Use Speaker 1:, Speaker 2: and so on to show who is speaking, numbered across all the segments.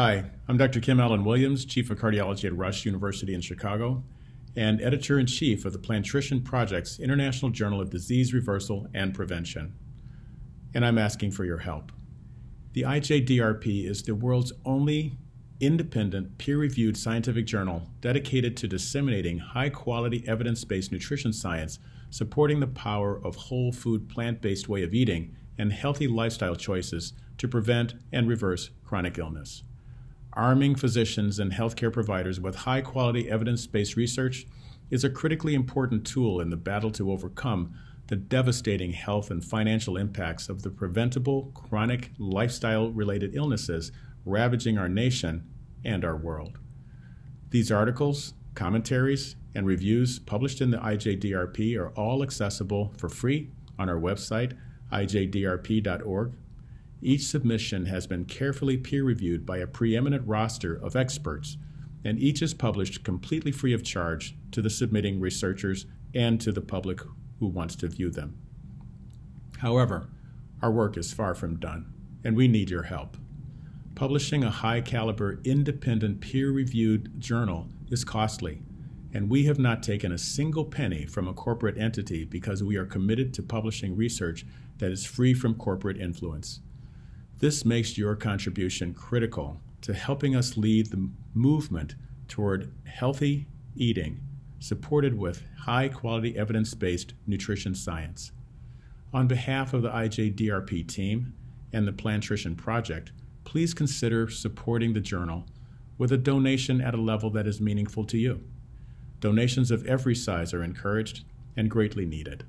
Speaker 1: Hi, I'm Dr. Kim Allen Williams, Chief of Cardiology at Rush University in Chicago, and Editor in Chief of the Plantrician Project's International Journal of Disease Reversal and Prevention. And I'm asking for your help. The IJDRP is the world's only independent, peer reviewed scientific journal dedicated to disseminating high quality evidence based nutrition science supporting the power of whole food plant based way of eating and healthy lifestyle choices to prevent and reverse chronic illness arming physicians and healthcare providers with high quality evidence based research is a critically important tool in the battle to overcome the devastating health and financial impacts of the preventable chronic lifestyle related illnesses ravaging our nation and our world. These articles, commentaries, and reviews published in the IJDRP are all accessible for free on our website, ijdrp.org each submission has been carefully peer reviewed by a preeminent roster of experts, and each is published completely free of charge to the submitting researchers and to the public who wants to view them. However, our work is far from done, and we need your help. Publishing a high caliber, independent, peer reviewed journal is costly, and we have not taken a single penny from a corporate entity because we are committed to publishing research that is free from corporate influence. This makes your contribution critical to helping us lead the movement toward healthy eating supported with high quality evidence based nutrition science. On behalf of the IJDRP team and the Plantrician Project, please consider supporting the journal with a donation at a level that is meaningful to you. Donations of every size are encouraged and greatly needed.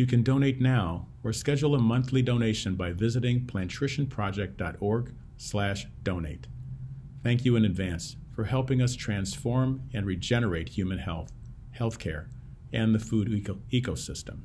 Speaker 1: You can donate now or schedule a monthly donation by visiting plantricianproject.org/donate. Thank you in advance for helping us transform and regenerate human health, healthcare, and the food eco- ecosystem.